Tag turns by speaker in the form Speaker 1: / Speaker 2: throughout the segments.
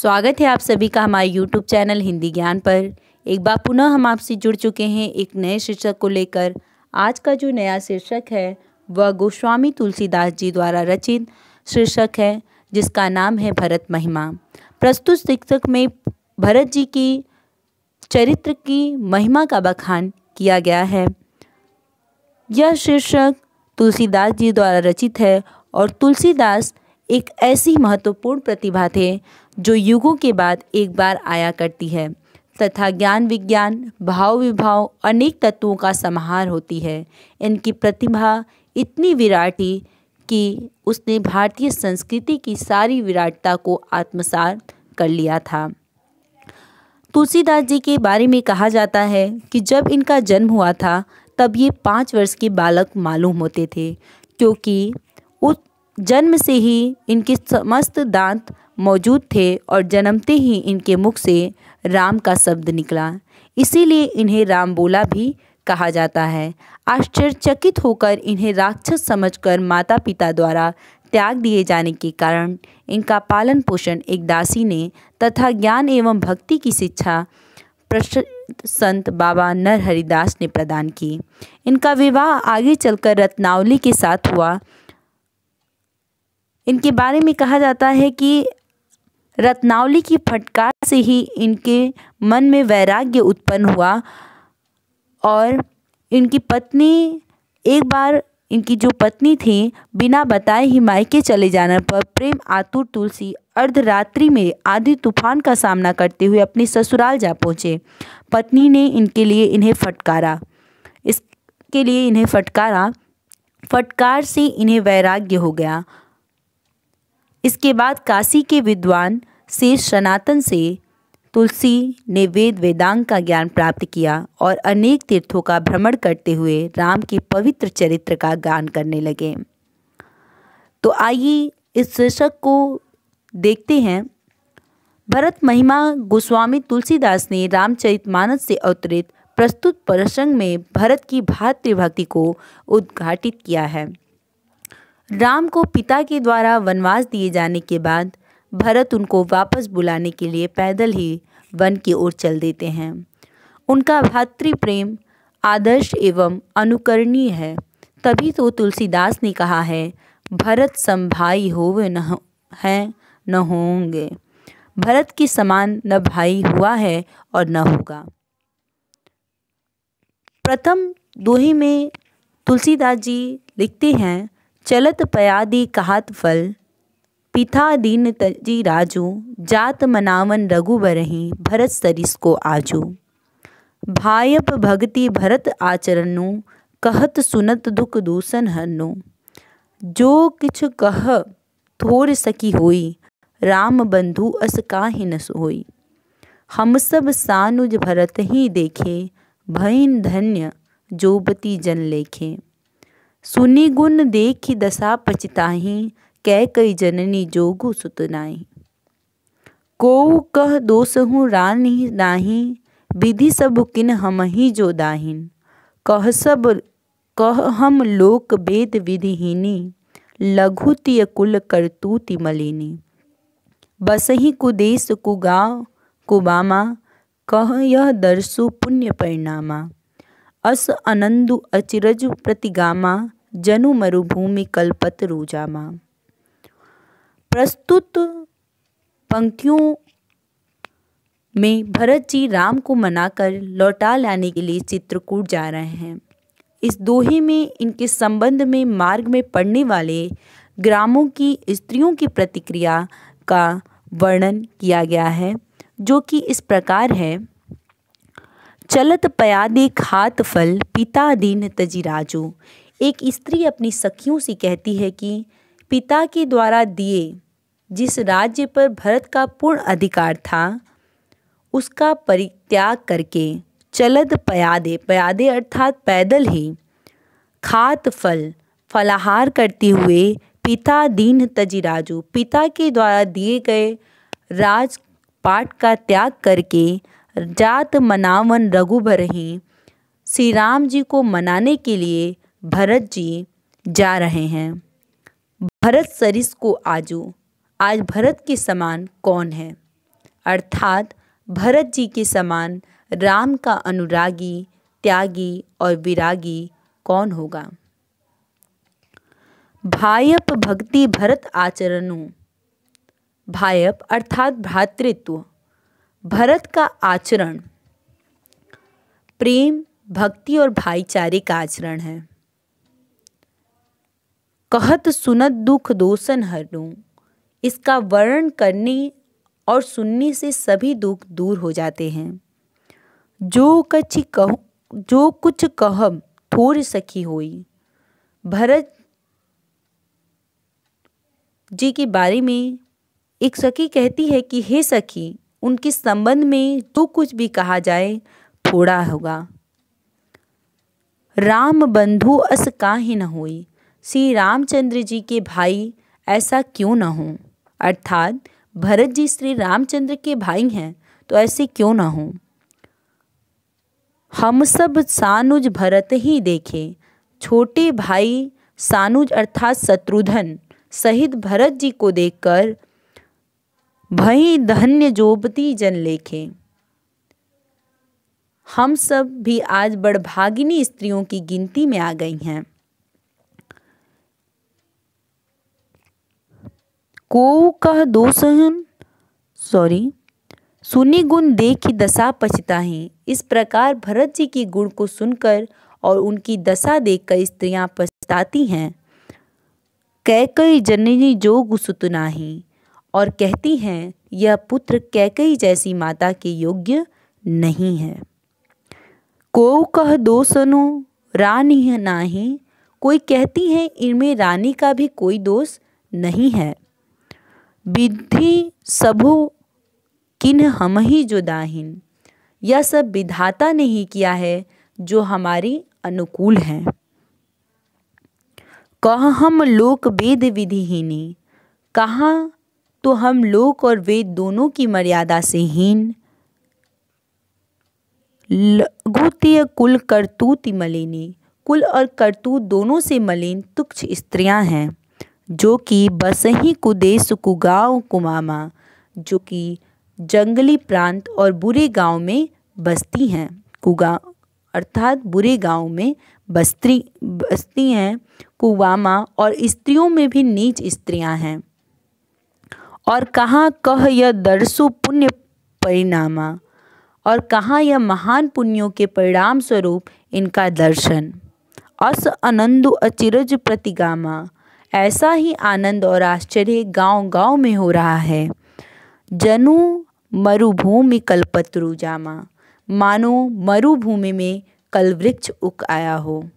Speaker 1: स्वागत है आप सभी का हमारे यूट्यूब चैनल हिंदी ज्ञान पर। एक बार पुनः हम आपसे जुड़ चुके हैं एक नए शीर्षक को लेकर। आज का जो नया शीर्षक है, वह गोस्वामी तुलसीदास जी द्वारा रचित शीर्षक है, जिसका नाम है भरत महिमा। प्रस्तुत शीर्षक में भरत जी की चरित्र की महिमा का बखान किया गया है। यह शीर्षक तुलसीदास जी द्वारा रचित है और तुलसीदास एक ऐसी महत्वपूर्ण प्रतिभा थे जो युगों के बाद एक बार आया करती है, तथा ज्ञान विज्ञान, भाव विभाव, अनेक तत्वों का समाहार होती है। इनकी प्रतिभा इतनी विराटी कि उसने भारतीय संस्कृति की सारी विराटता को आत्मसात कर लिया था। तुलसीदास जी के बारे में कहा जाता है कि जब इनका जन्म हुआ था, तब ये पाँच वर्ष के बालक मालूम होते थे, क्योंकि उस जन्म से ही इनके समस्त दांत मौजूद थे और जन्मते ही इनके मुख से राम का शब्द निकला। इसीलिए इन्हें राम बोला भी कहा जाता है। आश्चर्यचकित होकर इन्हें राक्षस समझकर माता पिता द्वारा त्याग दिए जाने के कारण इनका पालन पोषण एक दासी ने तथा ज्ञान एवं भक्ति की शिक्षा संत बाबा नर हरिदास ने प्रदान की। इनका विवाह आगे चलकर रत्नावली के साथ हुआ। इनके बारे में कहा जाता है कि रत्नावली की फटकार से ही इनके मन में वैराग्य उत्पन्न हुआ और इनकी पत्नी, एक बार इनकी जो पत्नी थी, बिना बताए ही मायके चले जाने पर प्रेम आतुर तुलसी अर्धरात्रि में आधी तूफ़ान का सामना करते हुए अपने ससुराल जा पहुँचे। पत्नी ने इनके लिए इन्हें फटकारा। इसके लिए इन्हें फटकारा। फटकार से इन्हें वैराग्य हो गया। इसके बाद काशी के विद्वान से सनातन से तुलसी ने वेद वेदांग का ज्ञान प्राप्त किया और अनेक तीर्थों का भ्रमण करते हुए राम के पवित्र चरित्र का गान करने लगे। तो आइए इस शीर्षक को देखते हैं। भरत महिमा गोस्वामी तुलसीदास ने रामचरितमानस से अवतरित प्रस्तुत प्रसंग में भरत की भातृभक्ति को उद्घाटित किया है। राम को पिता के द्वारा वनवास दिए जाने के बाद भरत उनको वापस बुलाने के लिए पैदल ही वन की ओर चल देते हैं। उनका भातृ प्रेम आदर्श एवं अनुकरणीय है। तभी तो तुलसीदास ने कहा है, भरत संभाई हो न हैं, न होंगे। भरत के समान न भाई हुआ है और न होगा। प्रथम दोहे में तुलसीदास जी लिखते हैं, चलत पयादी कहात फल पिता दीन तजी राजू, जात मनावन रघु बरही, भरत सरिस को आजू। भायप भक्ति भरत आचरणु कहत सुनत दुख दूसन हनु जो किछ कह, थोर सकी होई, राम बंधु अस काहि न सोई। हम सब सानुज भरत ही देखे भैन धन्य जोबती जन लेखे। सुनी गुण देखी दशा पचिताही कै कई जननी जोगु सुत सुतनाई को कह दोसहु रानी नाही, विधि सब किन हम ही जो दाहिन। कह सब, कह हम लोक वेद विधिहीनी लघुतिय कुल करतूति मलिनी। बसही कुदेश कुगाव, कुबामा, कह यह दर्शु पुण्य परिणामा। अस अनंदु अचिरज प्रतिगामा, जनु मरुभूमि कल्पत रूजामा। प्रस्तुत पंक्तियों में भरत जी राम को मनाकर लौटा लाने के लिए चित्रकूट जा रहे हैं। इस दोहे में, इनके संबंध में, मार्ग में पड़ने वाले ग्रामों की, स्त्रियों की प्रतिक्रिया का वर्णन किया गया है, जो कि इस प्रकार है। चलत पयादे खात फल, पिता दीन तजिराजो एक स्त्री अपनी सखियों से कहती है कि पिता के द्वारा दिए जिस राज्य पर भरत का पूर्ण अधिकार था, उसका परित्याग करके चलद पयादे पयादे अर्थात पैदल ही खात फल, फलाहार करते हुए पिता दीन तजिराजू पिता के द्वारा दिए गए राजपाट का त्याग करके जात मनावन रघुबर ही श्री राम जी को मनाने के लिए भरत जी जा रहे हैं। भरत सरिस को आजू आज भरत के समान कौन है? अर्थात भरत जी के समान राम का अनुरागी, त्यागी और विरागी कौन होगा? भायप भक्ति भरत आचरणों। भायप अर्थात भ्रातृत्व। भरत का आचरण। प्रेम, भक्ति और भाईचारे का आचरण है। कहत सुनत दुख दोसन हरूं इसका वर्णन करने और सुनने से सभी दुख दूर हो जाते हैं। जो कछ कह, जो कुछ कहब थोर सखी होई। भरत जी के बारे में एक सखी कहती है कि, हे सखी, उनके संबंध में जो कुछ भी कहा जाए, थोड़ा होगा। राम बंधु अस काहे न होई? श्री रामचंद्र जी के भाई ऐसा क्यों न हो? अर्थात, भरत जी श्री रामचंद्र के भाई हैं तो ऐसे क्यों ना हो? हम सब सानुज भरत ही देखे। छोटे भाई सानुज अर्थात शत्रुधन सहित भरत जी को देखकर भई धन्य जोबती जन लेखे। हम सब भी आज बड़भागिनी स्त्रियों की गिनती में आ गई हैं। को कह दो दोषहन सॉरी सुनी गुण देखी दशा पछताही इस प्रकार भरत जी की गुण को सुनकर और उनकी दशा देखकर स्त्रियाँ पछताती हैं। कैकई जननी जोग सुतनाही और कहती हैं, यह पुत्र कैकई जैसी माता के योग्य नहीं है। को कह दो सनो, रानी है नाही। कोई कहती है, इनमें रानी का भी कोई दोष नहीं है। विधि सबो किन हम ही जो दाहिन। यह सब विधाता ने ही किया है, जो हमारी अनुकूल है। कह हम लोक वेद विधिहीनी। कहाँ तो हम लोक और वेद दोनों की मर्यादा से हीन। लघुतीय कुल करतूति मलिनी। कुल और करतूत दोनों से मलिन तुक्ष स्त्रियाँ हैं। जो कि बसही कुदेश कुगांव कुमामा, जो कि जंगली प्रांत और बुरे गाँव में बसती हैं। कुगांव अर्थात बुरे गाँव में बस्ती बसती हैं कुवामा और स्त्रियों में भी नीच स्त्रियाँ हैं। और कहाँ कह यह दर्शु पुण्य परिणामा? और कहाँ यह महान पुण्यों के परिणाम स्वरूप इनका दर्शन? अस आनंद अचिरज प्रतिगामा। ऐसा ही आनंद और आश्चर्य गाँव गाँव में हो रहा है। जनु मरुभूमि कल्पत्रु जामा। मानो मरुभूमि में कल वृक्ष उग आया हो।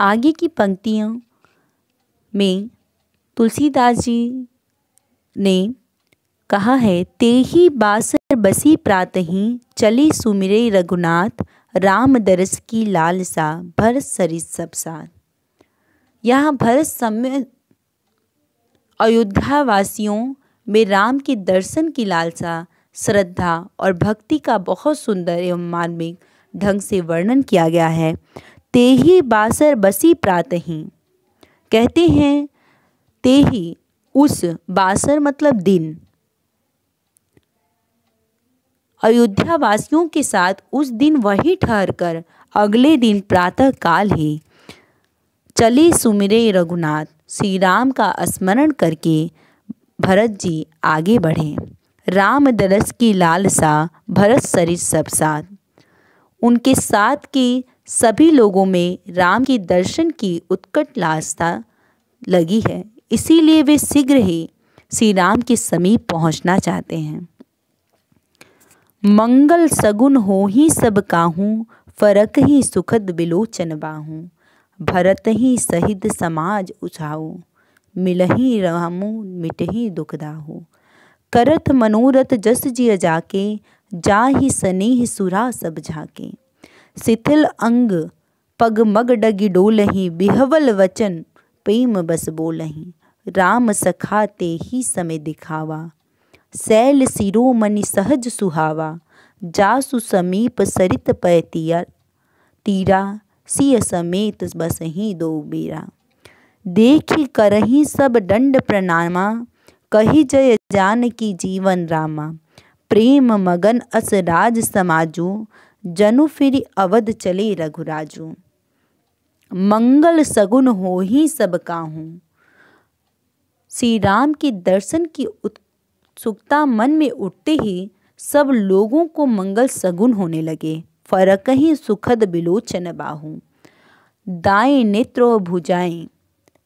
Speaker 1: आगे की पंक्तियों में तुलसीदास जी ने कहा है ते ही बासर बसी प्रात ही चली सुमिरे रघुनाथ राम दरस की लालसा भर सरिस सब यहाँ भरत समय अयोध्या वासियों में राम के दर्शन की लालसा श्रद्धा और भक्ति का बहुत सुंदर एवं मार्मिक ढंग से वर्णन किया गया है। ते ही बासर बसी प्रात ही। कहते हैं, ते ही, उस बासर मतलब दिन। अयोध्या वासियों के साथ उस दिन वही ठहर कर अगले दिन प्रातः काल ही चले सुमिरे रघुनाथ। श्री राम का स्मरण करके भरत जी आगे बढ़े। राम दरस की लालसा भरत सरित सब साथ। उनके साथ के सभी लोगों में राम के दर्शन की उत्कट लालसा लगी है। इसीलिए वे शीघ्र ही श्री राम के समीप पहुँचना चाहते हैं। मंगल सगुन हो ही सब काहूँ, फरक ही सुखद बिलोचन बाहूँ। भरत ही सहित समाज उछाऊ मिलही रामू मिटही दुखदाहू करत मनोरथ जस जिय जाके, जा ही सनेह सुरा सब झाके। शिथिल अंग, पग मग डगी डोलही, बिहवल वचन, प्रेम बस बोलही। राम सखा ते ही समय दिखावा सैल सिरोमणि सहज सुहावा, जासु समीप सरित पैतिया तीरा सिय समेत बस ही दो बेरा। देखी करही सब दंड प्रणामा, कही जय जान की जीवन रामा। प्रेम मगन अस राज समाजू, जनु फिर अवध चले रघुराजू। मंगल सगुन हो ही सब काहूँ। श्री राम के दर्शन की उत्सुकता मन में उठते ही सब लोगों को मंगल सगुन होने लगे। फरक ही सुखद बिलोचन बाहू। दाएँ नेत्र भुजाएँ,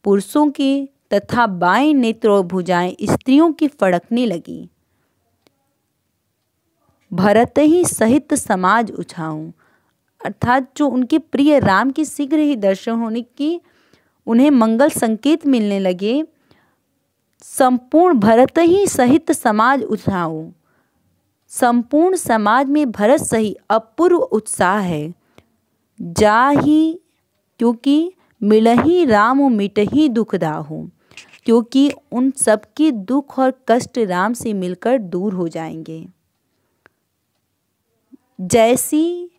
Speaker 1: पुरुषों की तथा बाएँ नेत्र भुजाएँ स्त्रियों की फड़कने लगी। भरत ही सहित समाज उछाऊं। अर्थात जो उनके प्रिय राम के शीघ्र ही दर्शन होने की उन्हें मंगल संकेत मिलने लगे संपूर्ण भरत ही सहित समाज उछाऊं संपूर्ण समाज में भरत सही अपूर्व उत्साह है। जा ही क्योंकि मिल ही राम मिट ही दुखदाहू क्योंकि उन सबके दुख और कष्ट राम से मिलकर दूर हो जाएँगे। जैसी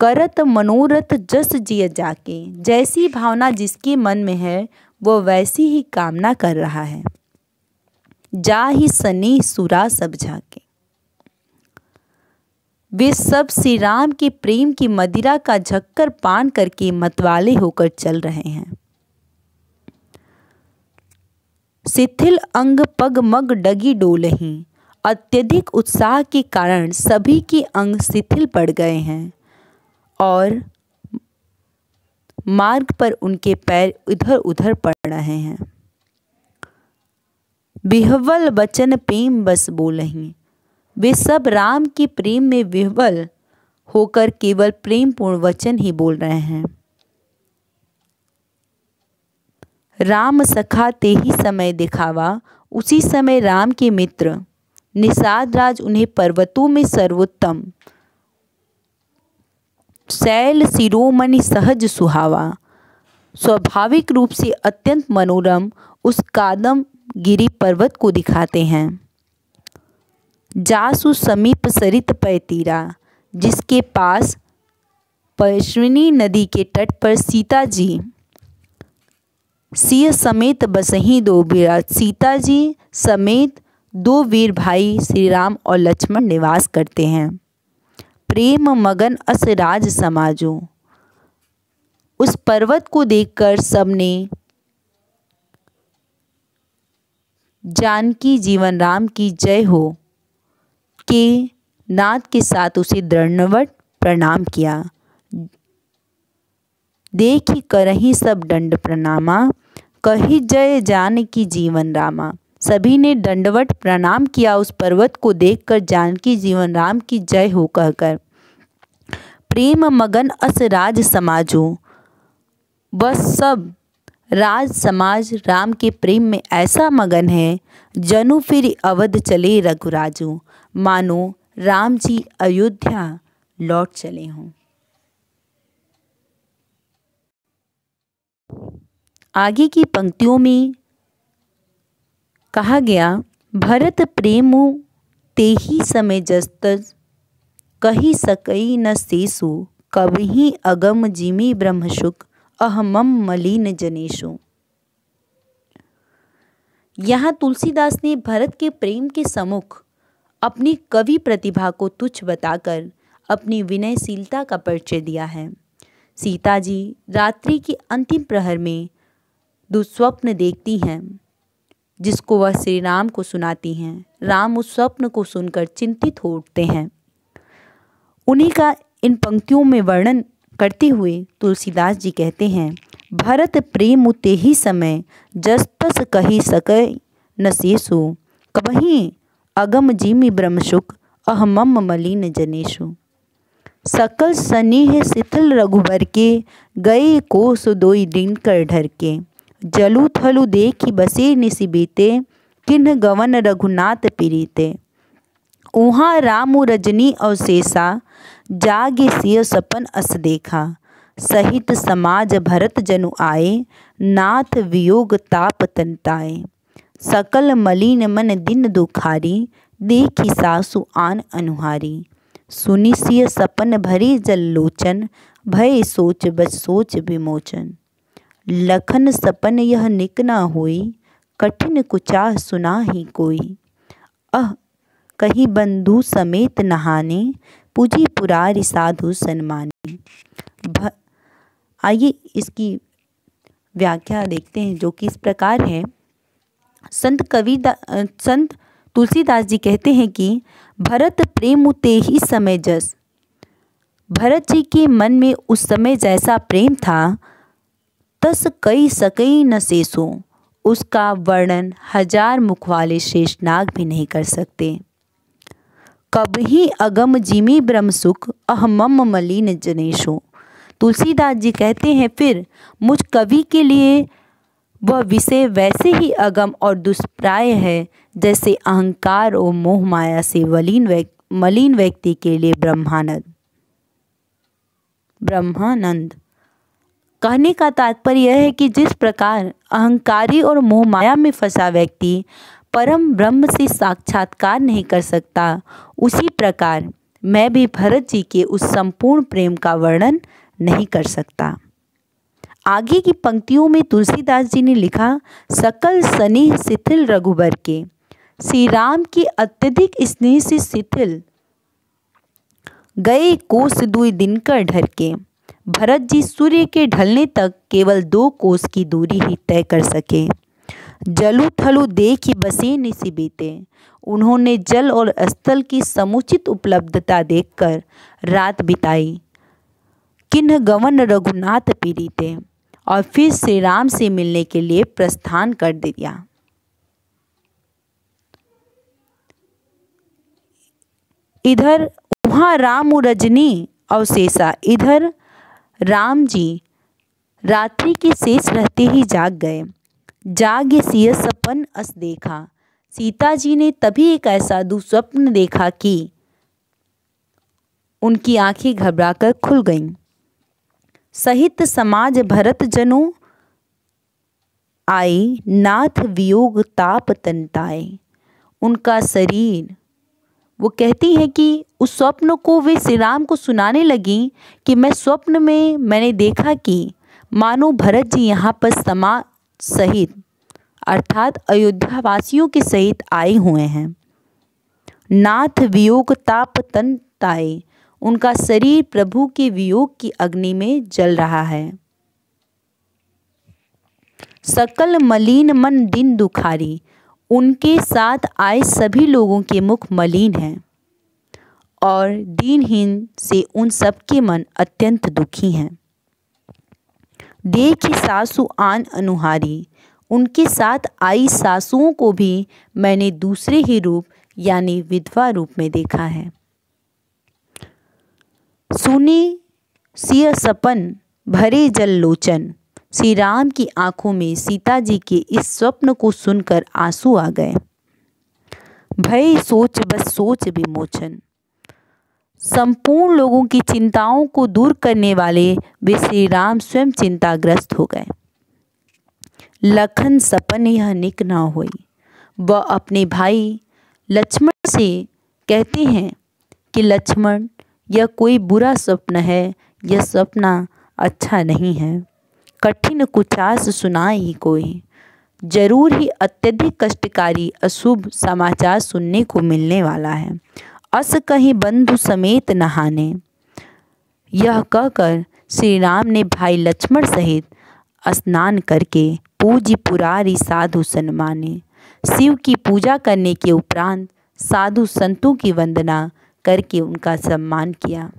Speaker 1: करत मनोरथ जस जिय जाके, जैसी भावना जिसके मन में है वो वैसी ही कामना कर रहा है। जा ही सनी सुरा सब झाके। वे सब श्री राम के प्रेम की मदिरा का झक्कर पान करके मतवाले होकर चल रहे हैं। शिथिल अंग पग मग डगी डोलही। अत्यधिक उत्साह के कारण सभी के अंग शिथिल पड़ गए हैं और मार्ग पर उनके पैर इधर उधर पड़ रहे हैं। विहवल बचन प्रेम बस बोलही। वे सब राम के प्रेम में विह्वल होकर केवल प्रेम पूर्ण वचन ही बोल रहे हैं। राम सखा ते ही समय दिखावा, उसी समय राम के मित्र निषाद राज उन्हें पर्वतों में सर्वोत्तम शैल शिरोमणि सहज सुहावा। स्वाभाविक रूप से अत्यंत मनोरम उस कादम गिरी पर्वत को दिखाते हैं। जासु समीप सरित पैतीरा जिसके पास पश्विनी नदी के तट पर सीता जी। सिंह समेत बसही दो विराट सीता जी समेत दो वीर भाई श्री राम और लक्ष्मण निवास करते हैं। प्रेम मगन अस राज समाजो। उस पर्वत को देखकर सबने जानकी जीवन राम की जय हो। के नाद के साथ उसे दृढ़वट प्रणाम किया। देख देखी करही सब दंड प्रणामा। कही जय जान की जीवन रामा। सभी ने दंडवट प्रणाम किया उस पर्वत को देखकर जानकी जीवन राम की जय हो कहकर। प्रेम मगन अस राज समाजो। बस सब राज समाज राम के प्रेम में ऐसा मगन है, जनु फिर अवध चले रघुराजू। मानो राम जी अयोध्या लौट चले हों। आगे की पंक्तियों में कहा गया, भरत प्रेम ते ही समय जस्त कही सकई न शेषु कभी अगम जिमी ब्रह्मशुक, अहमम मलिन जनेशु। यहाँ तुलसीदास ने भरत के प्रेम के सम्मुख अपनी कवि प्रतिभा को तुच्छ बताकर अपनी विनयशीलता का परिचय दिया है। सीता जी रात्रि के अंतिम प्रहर में दुस्वप्न देखती हैं। जिसको वह श्री राम को सुनाती हैं, राम उस स्वप्न को सुनकर चिंतित हो उठते हैं। उन्हीं का इन पंक्तियों में वर्णन करते हुए तुलसीदास जी कहते हैं, भरत प्रेम ते ही समय जस तस कही सके न शेषु। कबही अगम जीमी ब्रह्मशुक अहमम मलिन जनेशु सकल स्नेह शिथिल रघुबर के, गए कोस दोई दिन कर ढर के जलू थलु देखी बसे निसी बीते, किन्ह गवन रघुनाथ पीरीते उहाँ रामु रजनी अवशेषा जागे सिय सपन अस देखा। सहित समाज भरत जनु आए, नाथ वियोग ताप तनताए सकल मलिन मन दिन दुखारी, देखी सासु आन अनुहारी। सुनि सिय सपन भरी जल लोचन, भय सोच बच सोच विमोचन। लखन सपन यह निक ना होई, कठिन कुचाह सुना ही कोई। अह, कहीं बंधु समेत नहाने, पूजी पुरारी साधु सन्माने। आइए इसकी व्याख्या देखते हैं, जो कि इस प्रकार है। संत कवि संत तुलसीदास जी कहते हैं कि, भरत प्रेम ते ही समय जस। भरत जी के मन में उस समय जैसा प्रेम था तस कई सकई न शेषो उसका वर्णन हज़ार मुख वाले शेषनाग भी नहीं कर सकते। कभी अगम जिमी ब्रह्म सुख, अहमम मलिन जनेशो। तुलसीदास जी कहते हैं, फिर मुझ कवि के लिए वह विषय वैसे ही अगम और दुष्प्राय है, जैसे अहंकार और मोह माया से वलीन व्यक्ति मलिन व्यक्ति के लिए ब्रह्मानंद ब्रह्मानंद। कहने का तात्पर्य यह है कि जिस प्रकार अहंकारी और मोह माया में फंसा व्यक्ति परम ब्रह्म से साक्षात्कार नहीं कर सकता, उसी प्रकार मैं भी भरत जी के उस संपूर्ण प्रेम का वर्णन नहीं कर सकता। आगे की पंक्तियों में तुलसीदास जी ने लिखा, सकल स्नेह शिथिल रघुबर के। श्री राम की अत्यधिक स्नेह से शिथिल गए कोस दुई दिन कर ढर के। भरत जी सूर्य के ढलने तक केवल दो कोस की दूरी ही तय कर सके। जलू थलू देख ही बसे निसी बीते। उन्होंने जल और स्थल की समुचित उपलब्धता देखकर रात बिताई। किन्ह गवन रघुनाथ पीड़िते और फिर श्री राम से मिलने के लिए प्रस्थान कर दिया। इधर वहाँ राम रजनी अवशेषा, इधर राम जी रात्रि के शेष रहते ही जाग गए। जाग सिय सपन अस देखा। सीता जी ने तभी एक ऐसा दुस्वप्न देखा कि उनकी आँखें घबराकर खुल गईं। सहित समाज भरत जनों आई नाथ वियोग ताप तनताए। उनका शरीर वो कहती है कि उस स्वप्न को वे श्री राम को सुनाने लगी कि मैं स्वप्न में मैंने देखा कि मानो भरत जी यहाँ पर समा सहित, अर्थात अयोध्या वासियों के सहित आए हुए हैं। नाथ वियोग ताप तन ताए, उनका शरीर प्रभु के वियोग की अग्नि में जल रहा है। सकल मलिन मन दिन दुखारी उनके साथ आए सभी लोगों के मुख मलिन हैं और दीनहीन से उन सब के मन अत्यंत दुखी हैं। देखी सासु आन अनुहारी, उनके साथ आई सासुओं को भी मैंने दूसरे ही रूप, यानी विधवा रूप में देखा है। सुनी सिय सपन भरे जल लोचन श्री राम की आँखों में सीता जी के इस स्वप्न को सुनकर आँसू आ गए। भय, सोच बस सोच विमोचन। संपूर्ण लोगों की चिंताओं को दूर करने वाले वे श्री राम स्वयं चिंताग्रस्त हो गए। लखन सपन यह निक न हुई। वह अपने भाई लक्ष्मण से कहते हैं कि, लक्ष्मण, यह कोई बुरा स्वप्न है, यह सपना अच्छा नहीं है। कठिन कुचास सुनाए ही कोई। ज़रूर ही अत्यधिक कष्टकारी अशुभ समाचार सुनने को मिलने वाला है। अस कहीं बंधु समेत नहाने। यह कहकर श्री राम ने भाई लक्ष्मण सहित स्नान करके पूजी पुरारी साधु सन्माने शिव की पूजा करने के उपरांत साधु संतों की वंदना करके उनका सम्मान किया।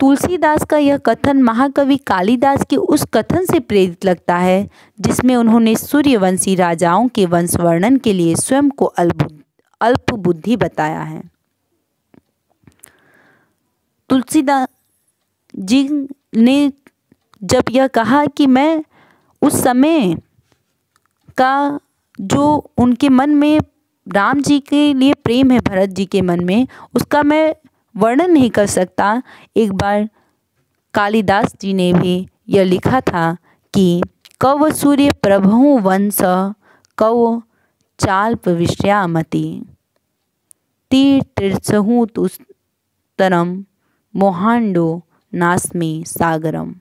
Speaker 1: तुलसीदास का यह कथन महाकवि कालिदास के उस कथन से प्रेरित लगता है, जिसमें उन्होंने सूर्यवंशी राजाओं के वंश वर्णन के लिए स्वयं को अल्प बुद्धि बताया है। तुलसीदास जी ने जब यह कहा कि मैं उस समय का जो उनके मन में राम जी के लिए प्रेम है, भरत जी के मन में, उसका मैं वर्णन नहीं कर सकता। एक बार कालिदास जी ने भी यह लिखा था कि, कव सूर्य प्रभु वंश, कव चाल प्रविष्यामति तीर तीर्थहूँ तुस्तरम मोहांडो नास्मी सागरम।